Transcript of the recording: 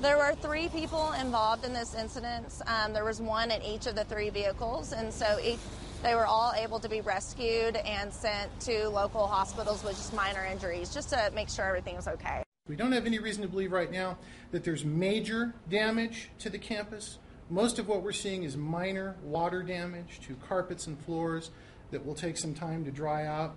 There were three people involved in this incident. Um, there was one in each of the three vehicles, and so each, they were all able to be rescued and sent to local hospitals with just minor injuries, just to make sure everything was okay. We don't have any reason to believe right now that there's major damage to the campus. Most of what we're seeing is minor water damage to carpets and floors that will take some time to dry out.